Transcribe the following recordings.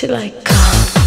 till I come.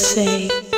Say.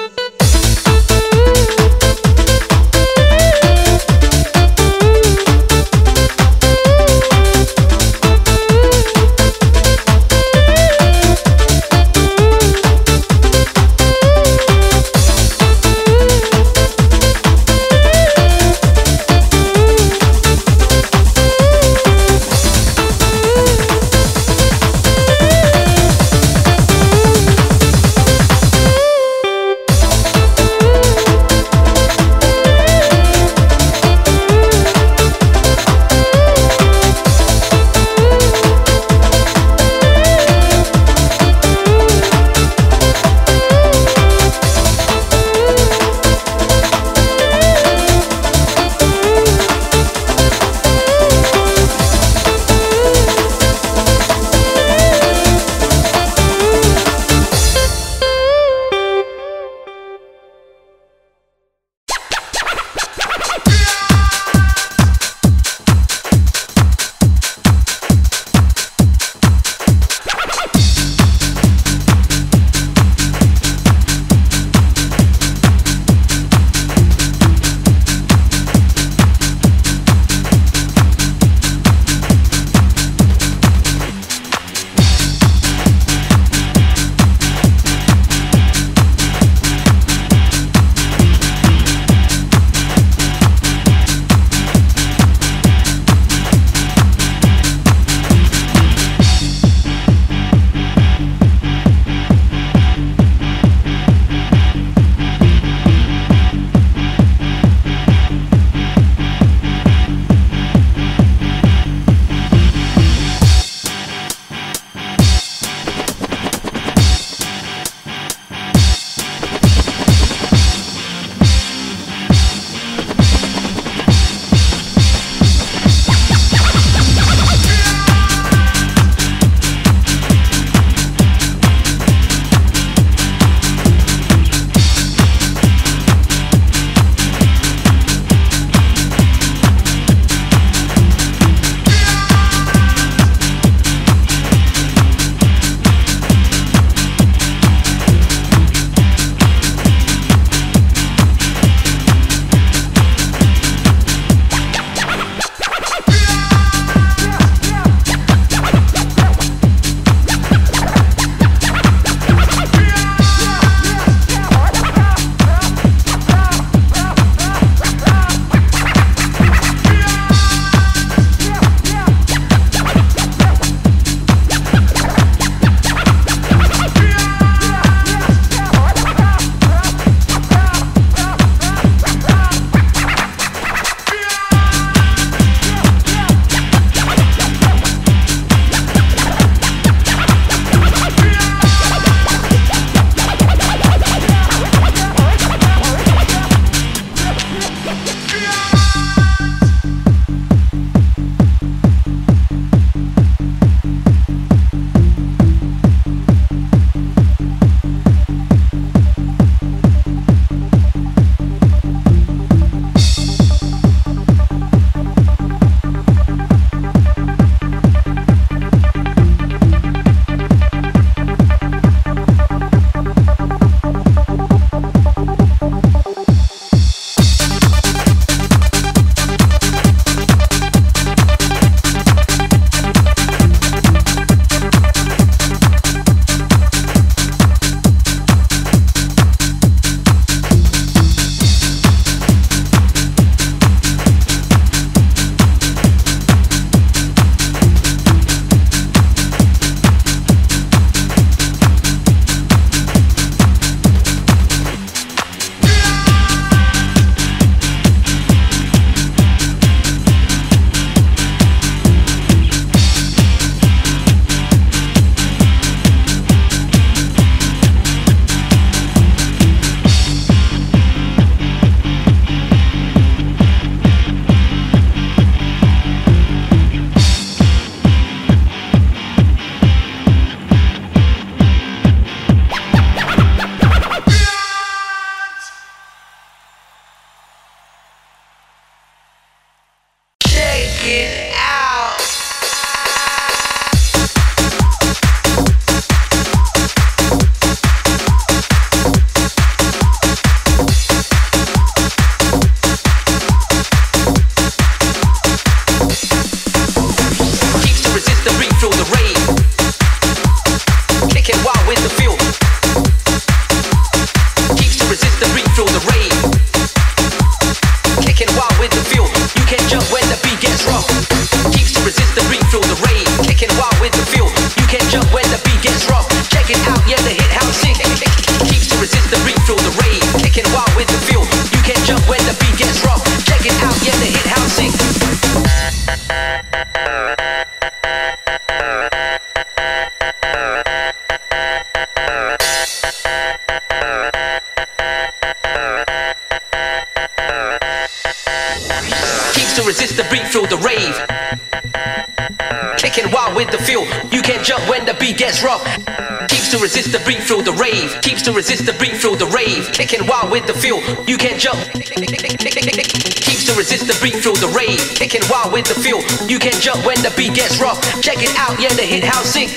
Through the rave. Keeps to resist the beat through the rave. Kicking wild with the feel. You can't jump. Keeps to resist the beat through the rave. Kicking wild with the feel. You can't jump when the beat gets rough. Check it out, yeah, the hit house sync.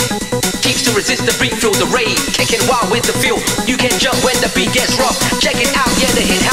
Keeps to resist the beat through the rave. Kicking wild with the feel. You can't jump when the beat gets rough. Check it out, yeah, the hit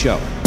show.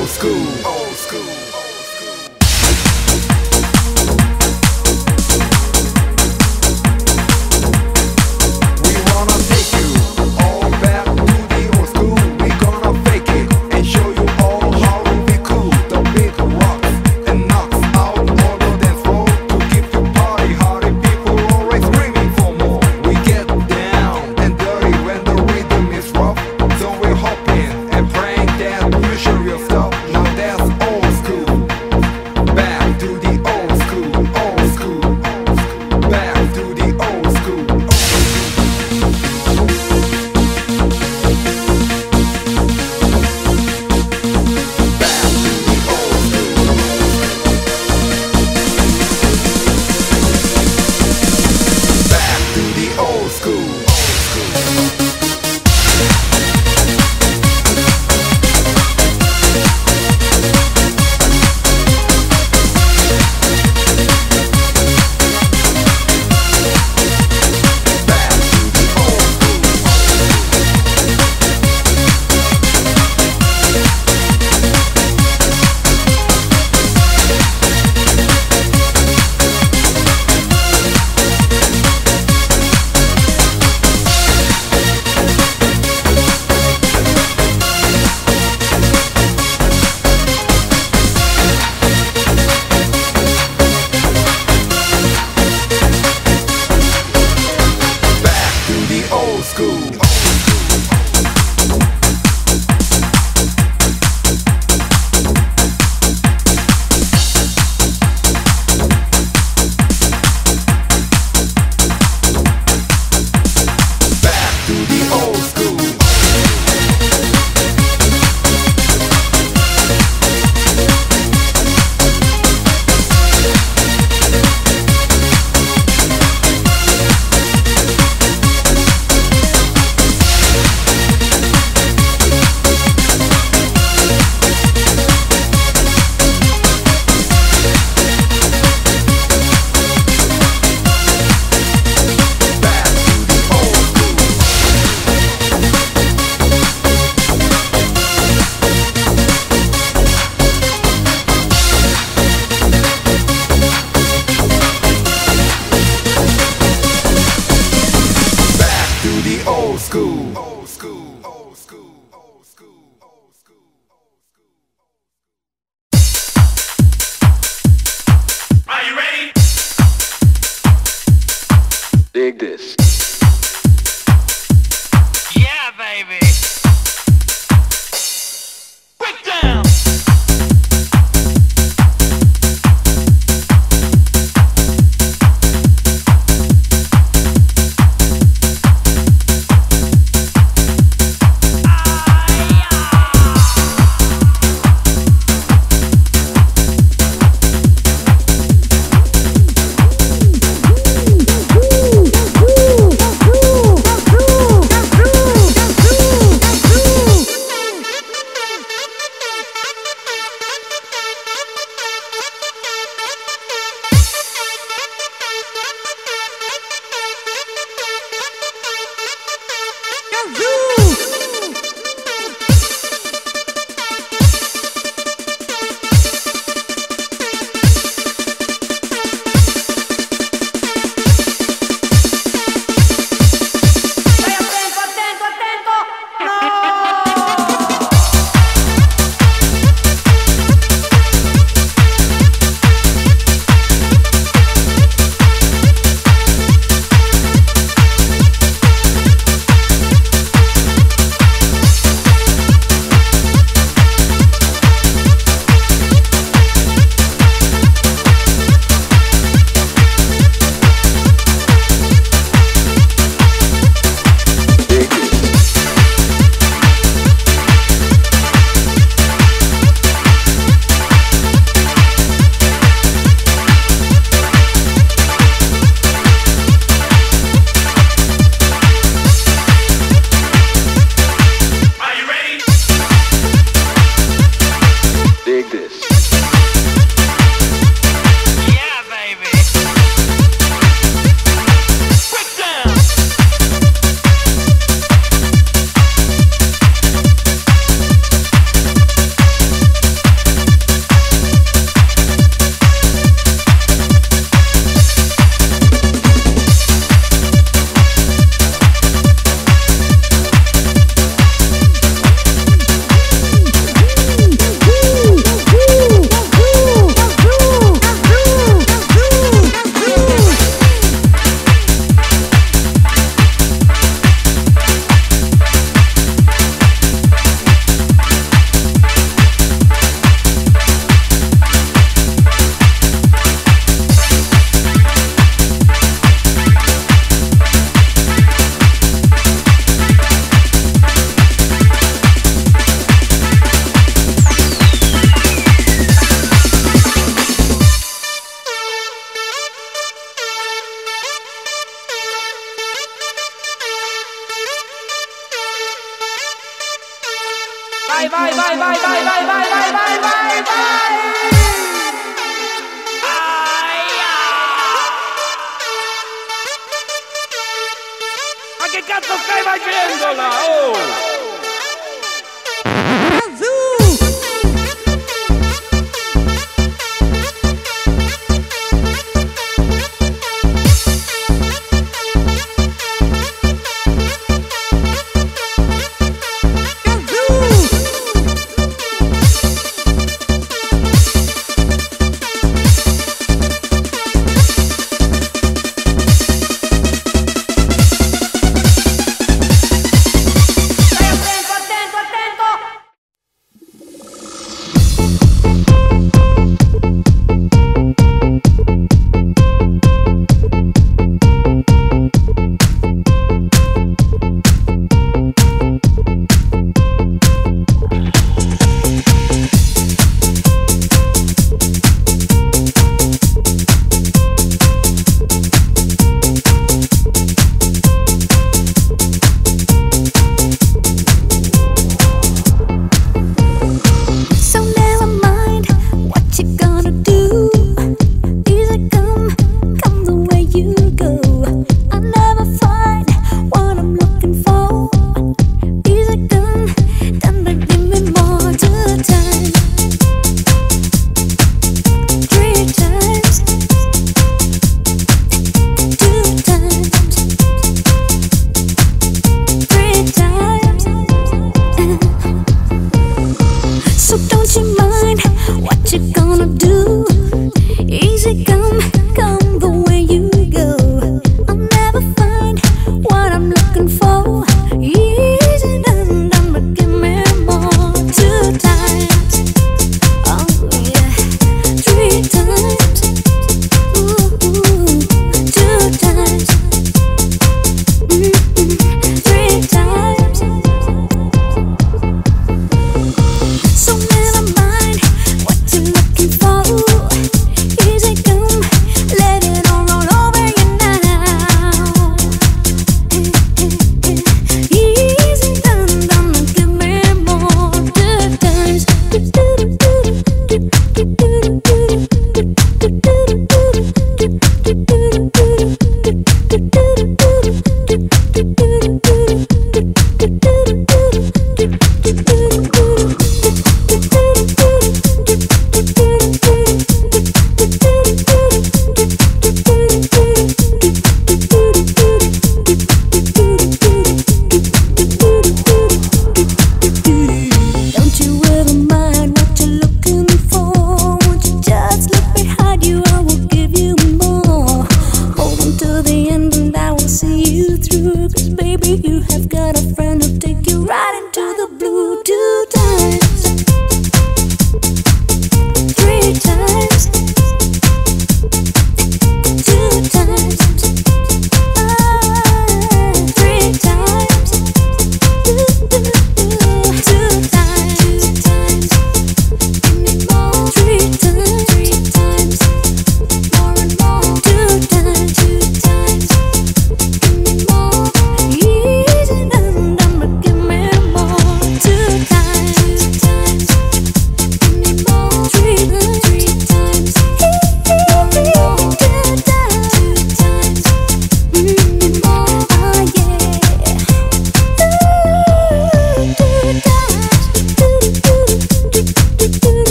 Old school. Old school.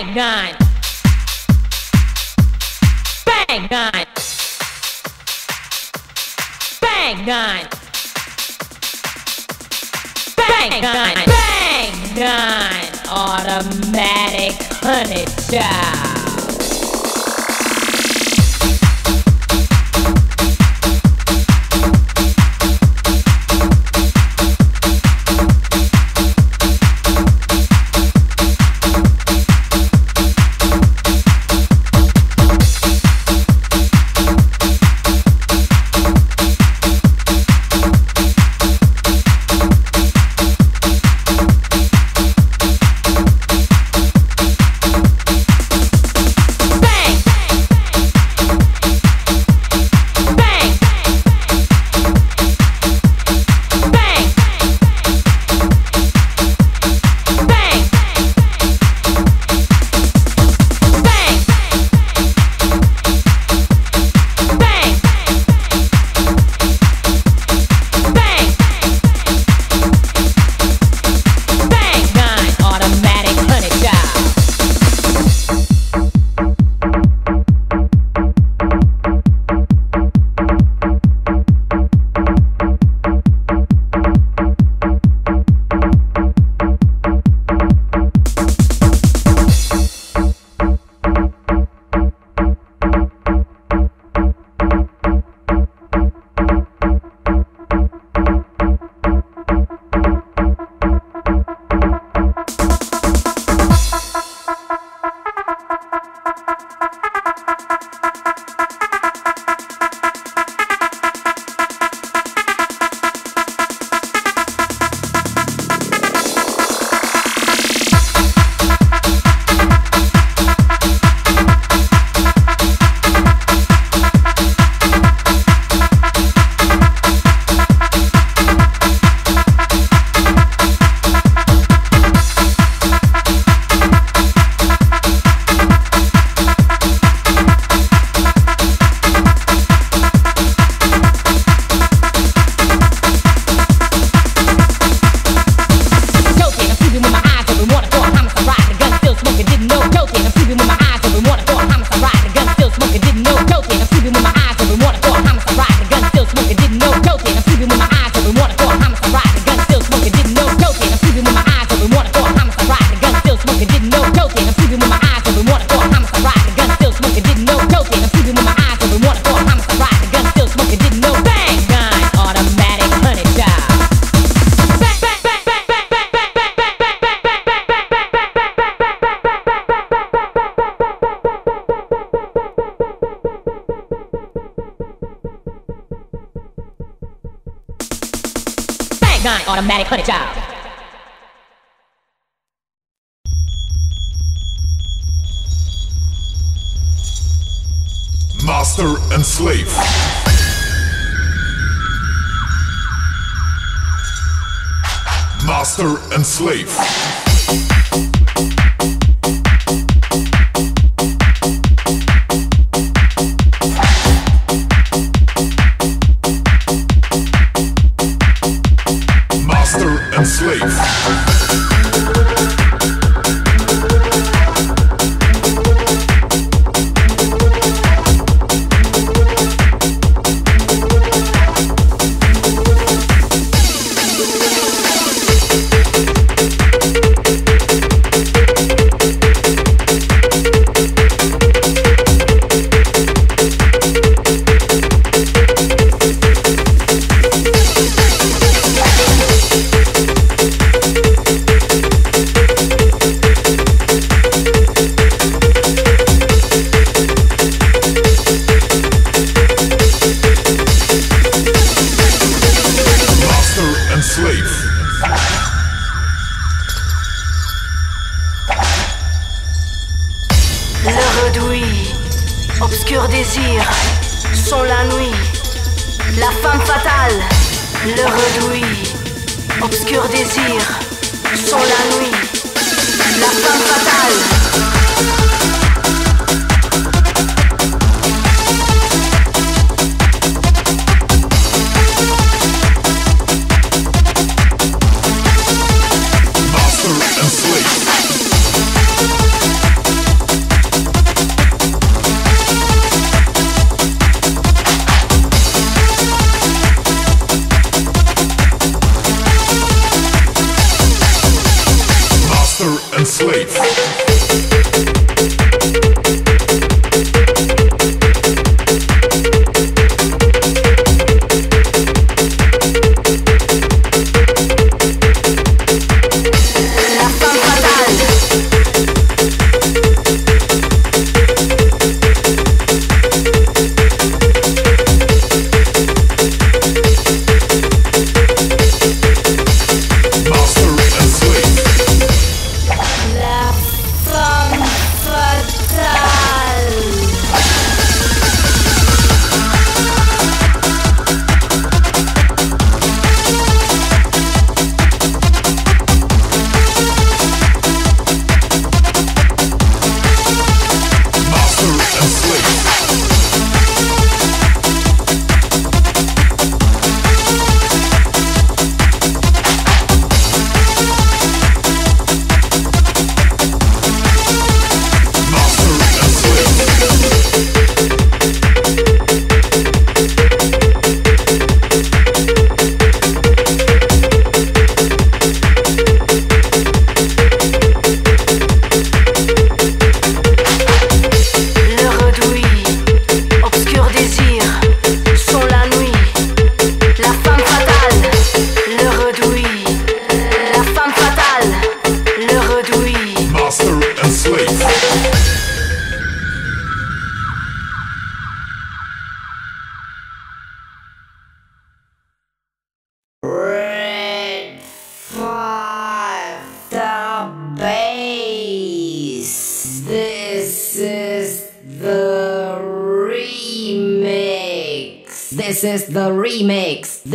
Bang nine. Bang nine. Bang nine. Bang nine. Bang nine. Automatic honey child.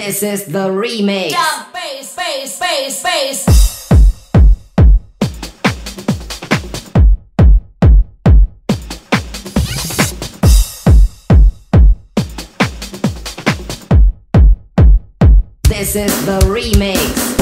This is the remix. Jump, bass, bass, bass, bass. This is the remix.